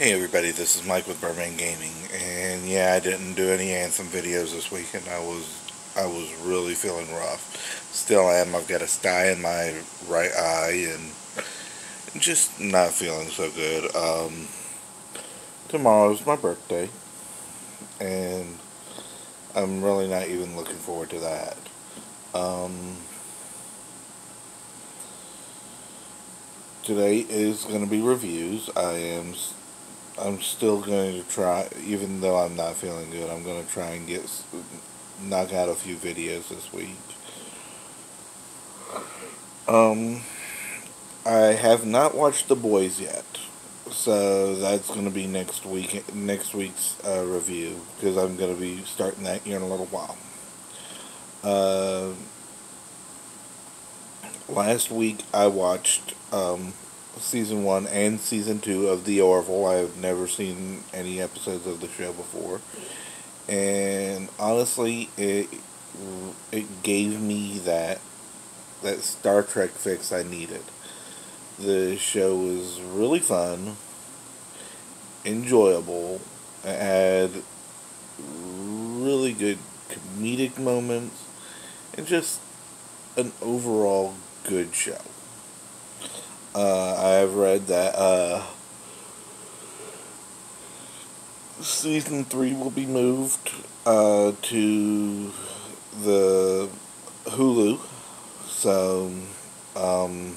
Hey everybody, this is Mike with Birdman Gaming, and yeah, I didn't do any Anthem videos this weekend. I was, I was really feeling rough. Still am. I've got a sty in my right eye, and just not feeling so good. Um, tomorrow's my birthday, and I'm really not even looking forward to that. Um, today is going to be reviews. I am I'm still going to try, even though I'm not feeling good, I'm going to try and get, knock out a few videos this week. Um, I have not watched The Boys yet, so that's going to be next week, next week's uh, review, because I'm going to be starting that here in a little while. Uh, last week I watched, um, season one and season two of The Orville. I have never seen any episodes of the show before, and honestly, it it gave me that that Star Trek fix I needed. The show was really fun, enjoyable, it had really good comedic moments, and just an overall good show. Uh, I have read that uh, season three will be moved uh, to the Hulu, so um,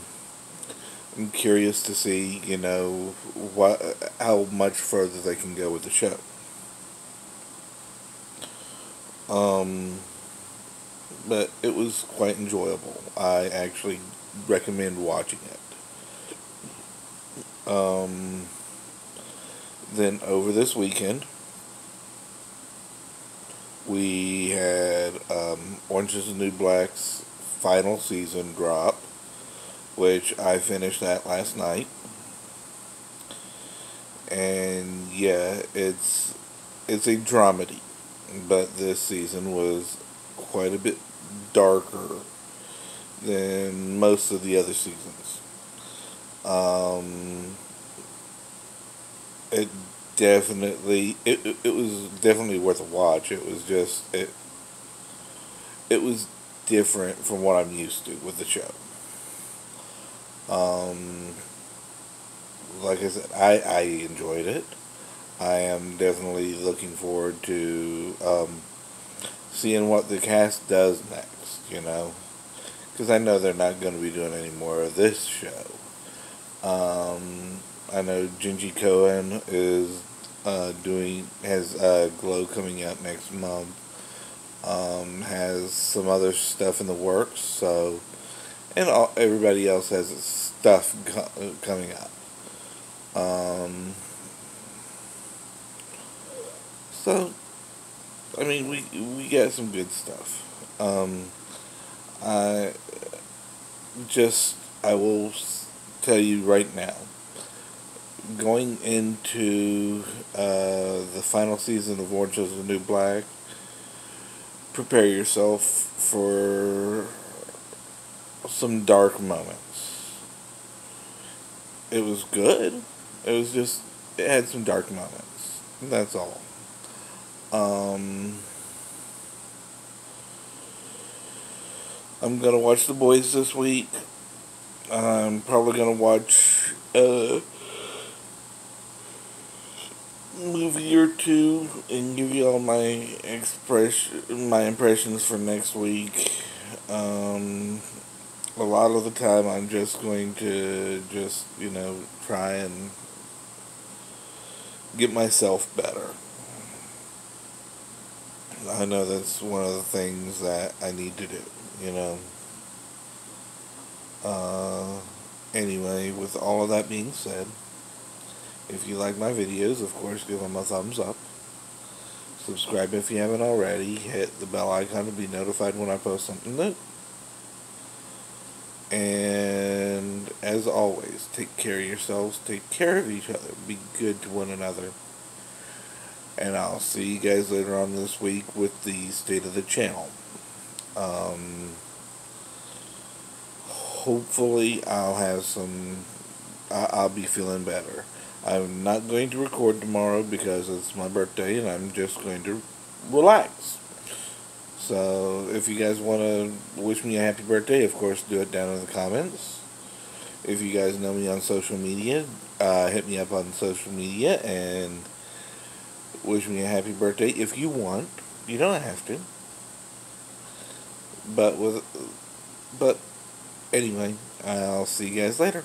I'm curious to see, you know, what how much further they can go with the show. Um, but it was quite enjoyable. I actually recommend watching it. Um, then over this weekend, we had um, Orange is the New Black's final season drop, which I finished that last night. And yeah, it's it's a dramedy, but this season was quite a bit darker than most of the other seasons. Um, it definitely it, it, was definitely worth a watch. It was just it it was different from what I'm used to with the show. Um, like I said, I, I enjoyed it. I am definitely looking forward to um, seeing what the cast does next, you know. Because I know they're not going to be doing any more of this show. Um, I know Jenji Kohan is uh, doing has uh, Glow coming out next month. Um, has some other stuff in the works. So, and all, everybody else has stuff co- coming up. Um, so, I mean, we we got some good stuff. Um, I just I will tell you right now, going into uh, the final season of Orange is the New Black, prepare yourself for some dark moments. It was good. It was just, it had some dark moments. That's all. Um, I'm gonna watch The Boys this week. I'm probably gonna watch a movie or two and give you all my expression, my impressions for next week. Um, a lot of the time, I'm just going to just you know try and get myself better. I know that's one of the things that I need to do. You know. Uh, anyway, with all of that being said, if you like my videos, of course, give them a thumbs up. Subscribe if you haven't already. Hit the bell icon to be notified when I post something new. And as always, take care of yourselves, take care of each other, be good to one another. And I'll see you guys later on this week with the state of the channel. Um, hopefully I'll have some, I'll be feeling better. I'm not going to record tomorrow because it's my birthday and I'm just going to relax. So if you guys want to wish me a happy birthday, of course, do it down in the comments. If you guys know me on social media, uh, hit me up on social media and wish me a happy birthday if you want. You don't have to. But with, but anyway, I'll see you guys later.